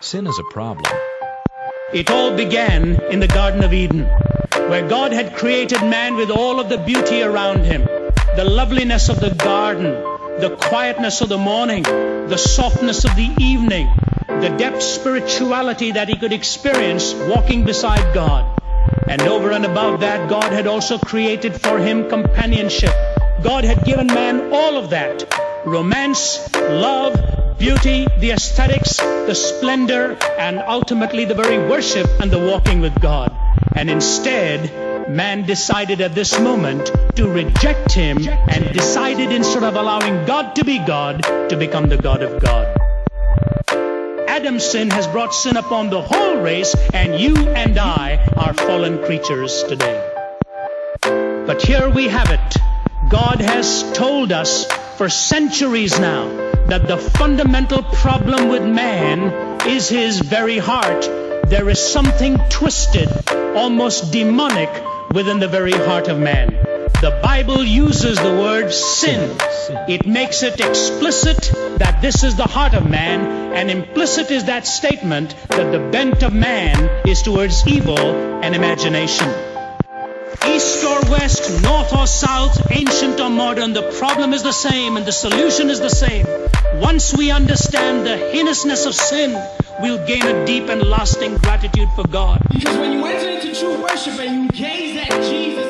Sin is a problem. It all began in the Garden of Eden, where God had created man with all of the beauty around him, the loveliness of the garden, the quietness of the morning, the softness of the evening, the depth spirituality that he could experience walking beside God. And over and above that, God had also created for him companionship. God had given man all of that. Romance, love, beauty, the aesthetics, the splendor, and ultimately the very worship and the walking with God. And instead, man decided at this moment to reject him and decided instead of allowing God to be God, to become the God of God. Adam's sin has brought sin upon the whole race, and you and I are fallen creatures today. But here we have it. God has told us for centuries now that the fundamental problem with man is his very heart. There is something twisted, almost demonic, within the very heart of man. The Bible uses the word sin. It makes it explicit that this is the heart of man, and implicit is that statement that the bent of man is towards evil and imagination. East or west, north or south, ancient or modern, the problem is the same and the solution is the same. Once we understand the heinousness of sin, we'll gain a deep and lasting gratitude for God. Because when you enter into true worship and you gaze at Jesus